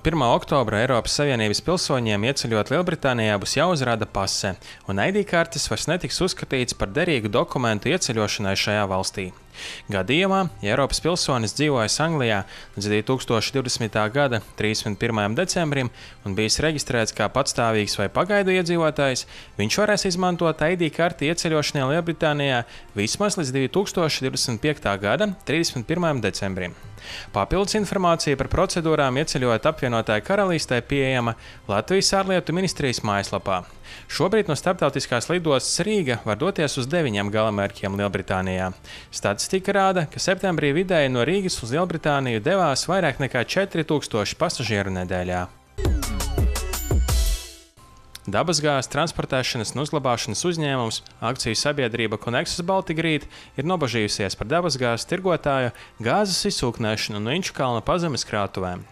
No 1. oktobra Eiropas Savienības pilsoņiem ieceļot Lielbritānijā būs jāuzrāda pase, un ID kartes vairs netiks uzskatīts par derīgu dokumentu ieceļošanai šajā valstī. Gadījumā, ja Eiropas pilsonis dzīvojas Anglijā līdz 2020. gada 31. decembrim un bijis reģistrēts kā patstāvīgs vai pagaidu iedzīvotājs, viņš varēs izmantot ID karti ieceļošanai Lielbritānijā vismaz līdz 2025. gada 31. decembrim. Papildus informācija par procedūrām ieceļojot apvienotāju karalistē pieejama Latvijas ārlietu ministrijas mājaslapā. Šobrīd no starptautiskās lidostas Rīga var doties uz deviņiem galamērķiem Lielbritānijā. Statistika rāda, ka septembrī vidēji no Rīgas uz Lielbritāniju devās vairāk nekā 4000 pasažieru nedēļā. Dabasgāzes transportēšanas un uzglabāšanas uzņēmums, akciju sabiedrība Konexus Baltigrīt ir nobažījusies par dabasgāzes tirgotāju gāzes izsūknēšanu no Inčukalna pazemes krātuvēm.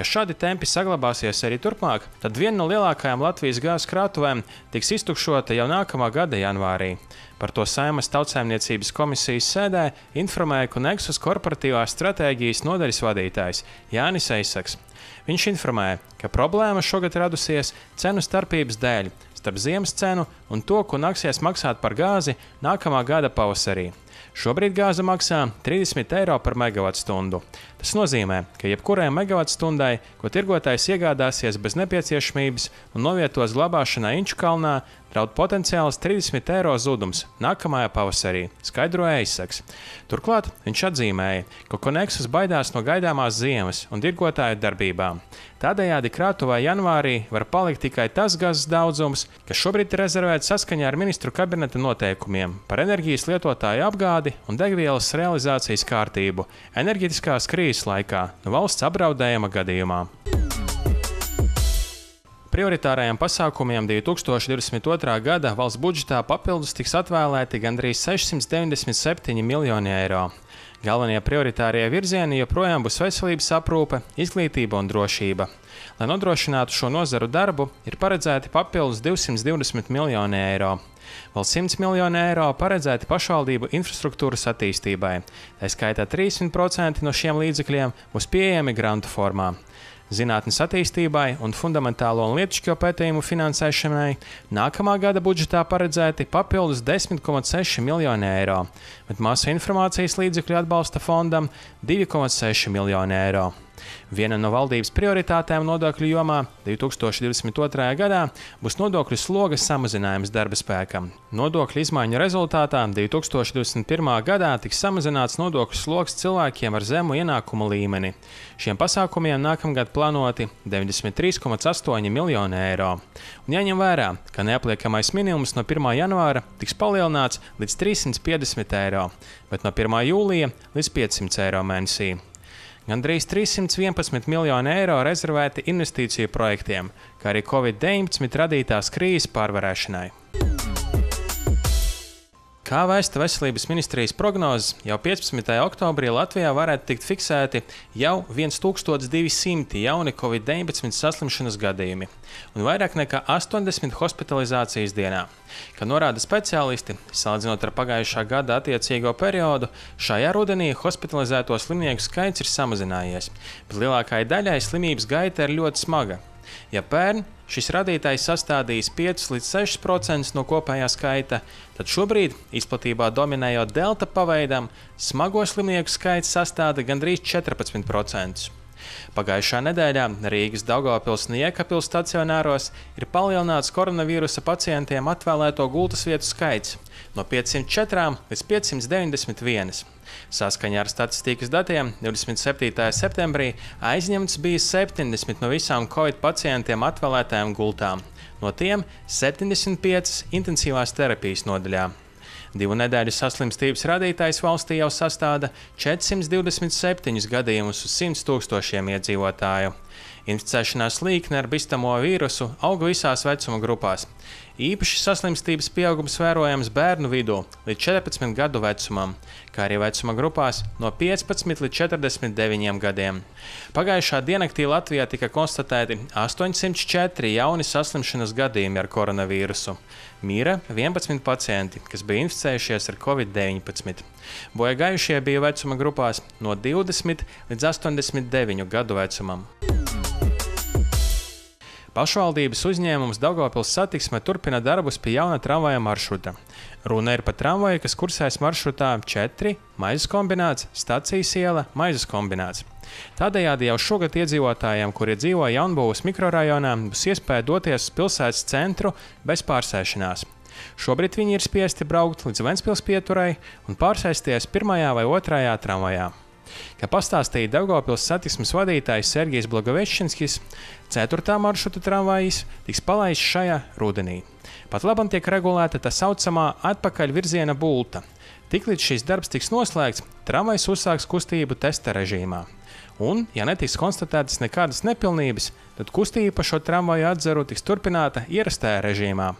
Ja šādi tempi saglabāsies arī turpmāk, tad viena no lielākajām Latvijas gāzes krātuvēm tiks iztukšota jau nākamā gada janvārī. Par to Saimas tautsēmniecības komisijas sēdē informēja Konexus korporatīvās stratēģijas nodaļas vadītājs Jānis Eisaks. Viņš informēja, ka problēma šogad radusies cenu starpības dēļ starp ziemas cenu un to, ko nāksies maksāt par gāzi nākamā gada pavasarī. Šobrīd gāze maksā 30 eiro par megawattstundu. Tas nozīmē, ka jebkurai megawattstundai, ko tirgotājs iegādāsies bez nepieciešamības un novietos glabāšanā Inču kalnā, draud potenciāls 30 eiro zudums nākamajā pavasarī, skaidroja Eisaks. Turklāt viņš atzīmēja, ka Koneksus baidās no gaidāmās ziemas un tirgotāju darbībām. Tādējādi krātuvā janvārī var palikt tikai tas gazas daudzums, kas šobrīd ir rezervēts saskaņā ar ministru kabineta noteikumiem par enerģijas lietotāju apgādi un degvielas realizācijas kārtību enerģetiskās krīzes laikā valsts apdraudējuma gadījumā. Prioritārajiem pasākumiem 2022. gada valsts budžetā papildus tiks atvēlēti gandrīz 697 miljoni eiro. Galvenie prioritārie virzieni joprojām būs veselības aprūpe, izglītība un drošība. Lai nodrošinātu šo nozaru darbu, ir paredzēti papildus 220 miljoni eiro. Vēl 100 miljoni eiro paredzēti pašvaldību infrastruktūras attīstībai. Tā skaitā 30% no šiem līdzekļiem būs pieejami grantu formā zinātnes attīstībai un fundamentālo un lietišķo pētījumu finansēšanai nākamā gada budžetā paredzēti papildus 10,6 miljoni eiro, bet masu informācijas līdzekļu atbalsta fondam 2,6 miljoni eiro. Viena no valdības prioritātēm nodokļu jomā 2022. gadā būs nodokļu sloga samazinājums darba spēkam. Nodokļu izmaiņu rezultātā 2021. gadā tiks samazināts nodokļu sloks cilvēkiem ar zemu ienākumu līmeni. Šiem pasākumiem nākamgad plānoti 93,8 miljoni eiro. Un jāņem vērā, ka neapliekamais minimums no 1. janvāra tiks palielināts līdz 350 eiro, bet no 1. jūlija līdz 500 eiro mēnesī. Gandrīz 311 miljoni eiro rezervēti investīciju projektiem, kā arī Covid-19 radītās krīzes pārvarēšanai. Kā vēsta Veselības ministrijas prognozes, jau 15. oktobrī Latvijā varētu tikt fiksēti jau 1200 jauni Covid-19 saslimšanas gadījumi un vairāk nekā 80 hospitalizācijas dienā. Kā norāda speciālisti, salīdzinot ar pagājušā gada attiecīgo periodu, šajā rudenī hospitalizēto slimnieku skaits ir samazinājies, bet lielākajai daļai slimības gaita ir ļoti smaga. Ja pērn šis rādītājs sastādījis 5 līdz 6% no kopējā skaita, tad šobrīd, izplatībā dominējot delta paveidam, smago slimnieku skaits sastāda gandrīz 14%. Pagājušā nedēļā Rīgas Daugopils un Iekapils stacionāros ir palielināts koronavīrusa pacientiem atvēlēto gultas vietu skaits no 504 līdz 591. Saskaņā ar statistikas datiem 27. septembrī aizņemts bija 70 no visām covid pacientiem atvēlētajām gultām, no tiem 75 intensīvās terapijas nodaļā. Divu nedēļu saslimstības rādītājs valstī jau sastāda 427 gadījumus uz 100 tūkstošiem iedzīvotāju. Inficēšanās līkne ar bīstamo vīrusu aug visās vecuma grupās. Īpaši saslimstības pieaugums vērojams bērnu vidū līdz 14 gadu vecumam, kā arī vecuma grupās no 15 līdz 49 gadiem. Pagājušā diennaktī Latvijā tika konstatēti 804 jauni saslimšanas gadījumi ar koronavīrusu. Mīra 11 pacienti, kas bija inficējušies ar covid-19. Bojā gājušie bija vecuma grupās no 20 līdz 89 gadu vecumam. Pašvaldības uzņēmums Daugopils satiksme turpina darbus pie jauna tramvaja maršruta. Runa ir par tramvaju, kas kursēs maršrutā 4, maizes kombināts, stacijas iela, maizes kombināts. Tādējādi jau šogad iedzīvotājiem, kuri dzīvo Jaunbūvas mikrorajonā, būs iespēja doties uz pilsētas centru bez pārsēšanās. Šobrīd viņi ir spiesti braukt līdz Ventspils pieturai un pārsēsties pirmajā vai otrajā tramvajā. Kā pastāstīja Daugopils satiksmes vadītājs Sergejs Blagovečinskis, 4. maršruta tramvajas tiks palaists šajā rudenī. Pat labam tiek regulēta tā saucamā atpakaļvirziena bulta. Tiklīdz šis darbs tiks noslēgts, tramvajs uzsāks kustību testa režīmā. Un, ja netiks konstatētas nekādas nepilnības, tad kustība pa šo tramvaju atzaru tiks turpināta ierastajā režīmā.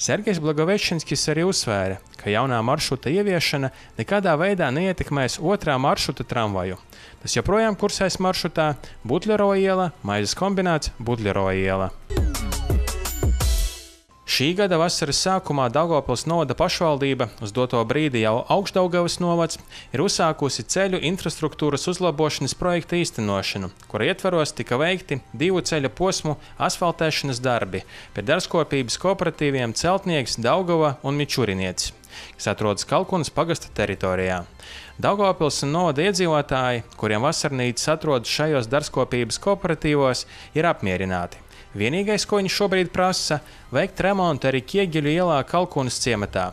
Sergejs Blagovečinskis arī uzsvēra, ka jaunā maršruta ieviešana nekādā veidā neietekmēs otrā maršruta tramvaju. Tas joprojām kursēs maršrutā Butļero iela, Maizes kombināts Butļero iela. Šī gada vasaras sākumā Daugopils novada pašvaldība, uz doto brīdi jau Augstdaugavas novads, ir uzsākusi ceļu infrastruktūras uzlabošanas projekta īstenošanu, kura ietvaros tika veikti divu ceļa posmu asfaltēšanas darbi pie darbskopības kooperatīviem Celtnieks, Daugava un Mičurinietis, kas atrodas Kalkunas pagasta teritorijā. Daugopils un novada iedzīvotāji, kuriem vasarnīcas atrodas šajos darbskopības kooperatīvos, ir apmierināti. Vienīgais, ko viņi šobrīd prasa, veikt remontu arī Kieģeļu ielā Kalkunas ciematā.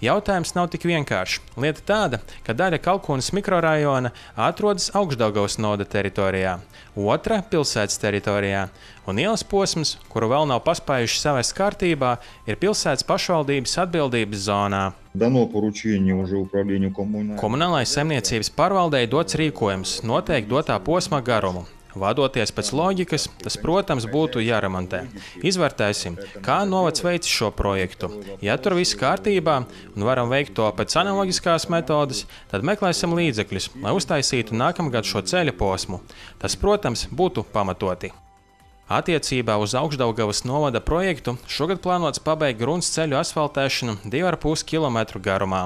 Jautājums nav tik vienkāršs. Lieta tāda, ka daļa Kalkunas mikrorajona atrodas Augstdaugavas noda teritorijā, otra pilsētas teritorijā, un ielas posms, kuru vēl nav paspējuši savest kārtībā, ir pilsētas pašvaldības atbildības zonā. Komunālais saimniecības pārvaldei dots rīkojums noteikt dotā posma garumu. Vadoties pēc loģikas, tas, protams, būtu jāremontē. Izvērtēsim, kā novads veic šo projektu. Ja tur viss kārtībā un varam veikt to pēc analoģiskās metodes, tad meklēsim līdzekļus, lai uztaisītu nākamgad šo ceļa posmu. Tas, protams, būtu pamatoti. Attiecībā uz augšdaļgavas novada projektu šogad plānots pabeigt grunts ceļu asfaltēšanu 2,5 km garumā.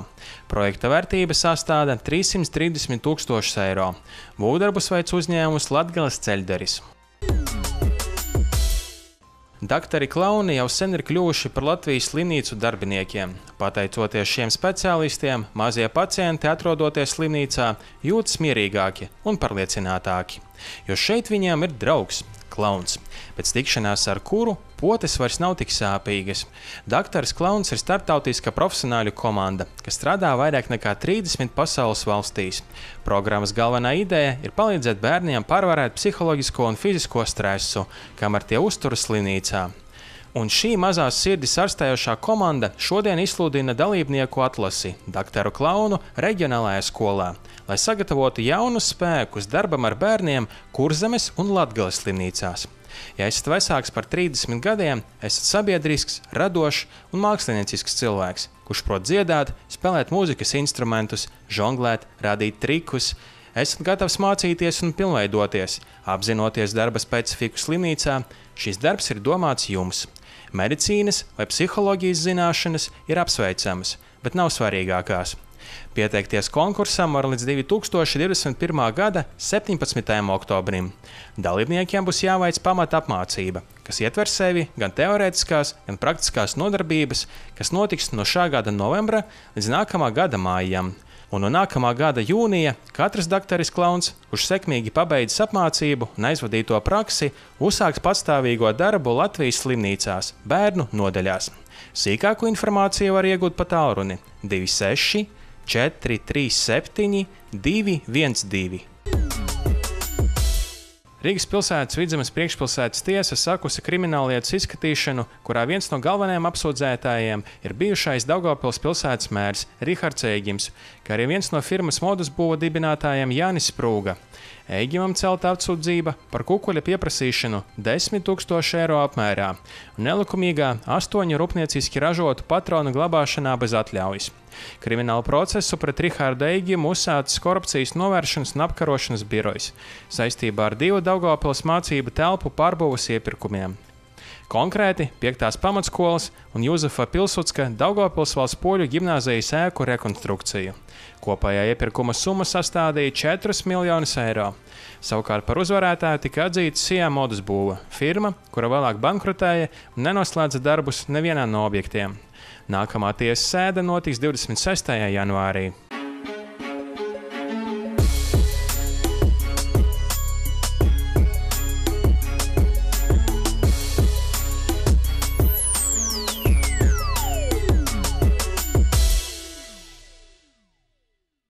Projekta vērtība sastāda 330 tūkstošus eiro. Būvdarbus veic uzņēmums Latgales ceļderis. Daktori klauni jau sen ir kļuvuši par Latvijas slimnīcu darbiniekiem. Pateicoties šiem speciālistiem, mazie pacienti, atrodoties slimnīcā, jūtas mierīgāki un pārliecinātāki. Jo šeit viņiem ir draugs, klauns, pēc tikšanās ar kuru potes vairs nav tik sāpīgas. Dakteris Klauns ir starptautiska profesionāļu komanda, kas strādā vairāk nekā 30 pasaules valstīs. Programmas galvenā ideja ir palīdzēt bērniem pārvarēt psiholoģisko un fizisko stresu, kamēr tie uzturas slimnīcā. Un šī mazās sirdis ārstējošā komanda šodien izsludina dalībnieku atlasi Dakteru Klaunu reģionālajā skolā, lai sagatavotu jaunus spēkus darbam ar bērniem Kurzemes un Latgales slimnīcās. Ja esat vecāks par 30 gadiem, esat sabiedrisks, radošs un māksliniecisks cilvēks, kurš prot dziedāt, spēlēt mūzikas instrumentus, žonglēt, radīt trikus, esat gatavs mācīties un pilnveidoties, apzinoties darba specifiku slimnīcā, šis darbs ir domāts jums. Medicīnas vai psiholoģijas zināšanas ir apsveicamas, bet nav svarīgākās. Pieteikties konkursam var līdz 2021. gada 17. oktobrim. Dalībniekiem būs jāveic pamata apmācība, kas ietver sevi gan teorētiskās, gan praktiskās nodarbības, kas notiks no šā gada novembra līdz nākamā gada mājām. Un no nākamā gada jūnija katrs doktoris klauns, kurš sekmīgi pabeidzis apmācību un aizvadīto praksi, uzsāks patstāvīgo darbu Latvijas slimnīcās, bērnu nodaļās. Sīkāku informāciju var iegūt pa tālruni 26 437 212. Rīgas pilsētas vidzemes priekšpilsētas tiesa sakusi krimināllietas izskatīšanu, kurā viens no galvenajiem apsūdzētājiem ir bijušais Daugopils pilsētas mērs Rihards Eigims, kā arī viens no firmas modus būva dibinātājiem Jānis Sprūga. Eigimam celta atsūdzība par kukuļa pieprasīšanu 10 000 eiro apmērā un nelikumīgā astoņu rūpnieciski ražotu patronu glabāšanā bez atļaujas. Kriminālu procesu pret Rahādu Eigimu uzsācis korupcijas novēršanas un apkarošanas birojs saistībā ar divu Daugopils mācību telpu pārbūves iepirkumiem. Konkrēti, 5. pamatskolas un Juzefa Pilsudska Daugopils valsts poļu gimnāzijas ēku rekonstrukciju. Kopējā iepirkuma summa sastādīja 4 miljonus eiro. Savukārt par uzvarētāju tika atzīta Sijā modes būva, firma, kura vēlāk bankrotēja un nenoslēdza darbus nevienā no objektiem. Nākamā tiesas sēde notiks 26. janvārī.